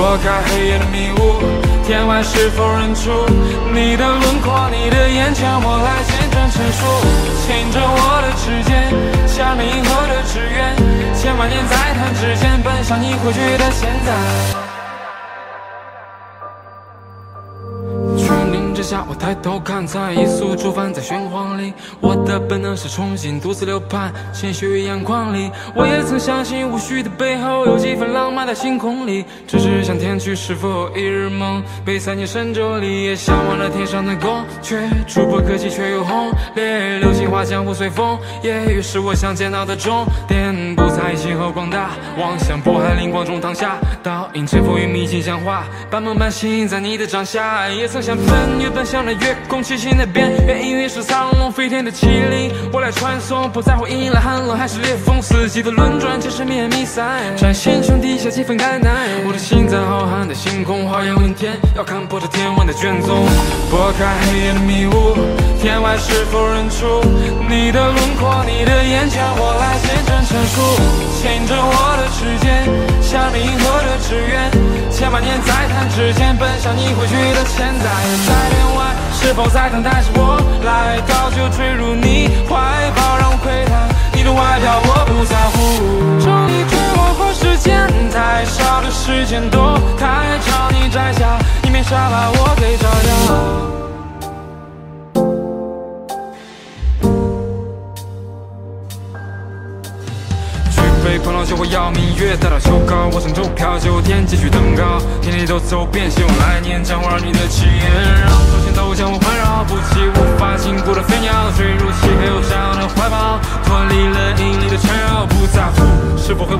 拨开黑夜的迷雾，天外是否认出你的轮廓？你的眼角，我来见证陈述。牵着我的指尖，像那银河的志愿，千万年在弹指间，奔向你回去的现在。之下，我抬头看，在一俗煮饭在玄黄里。我的本能是憧憬，独自流盼，鲜血于眼眶里。我也曾相信，无序的背后有几分浪漫在星空里。只是想天去，是否一日梦？被三年神州里，也向往着天上的宫阙，触不可及却又轰烈。流星划江湖随风，也于是我想见到的终点。不在意星河广大，望向渤海灵光中躺下，倒影沉浮于迷境像画，半梦半醒在你的掌下。也曾想奔。奔向了月空七星的边缘，因为是苍龙飞天的麒麟，我来传送，不在乎迎来寒冷还是烈风，四季的轮转，皆是绵密散，展现兄弟下几分感慨。我的心在浩瀚的星空，花样云天，要看破这天外的卷宗，拨开黑夜的迷雾，天外是否认出你的轮过？你的眼角，我来见证陈述，牵着我的指尖，像银河的志愿，千百年在弹指间，奔向你回去的潜在。是否在等待着我来到，就坠入你怀抱，让我窥探你的外表，我不在乎。终于对我和时间太少的时间多太长，你摘下你面纱，把我给照亮。被狂浪，就会要明月，待到秋高，我乘舟飘九天，继续登高，天地都走遍，希望来年将我儿女的气焰，让头先都将我环绕，不起无法禁锢的飞鸟，坠入漆黑又照的怀抱，脱离了引力的缠绕，不在乎是否会。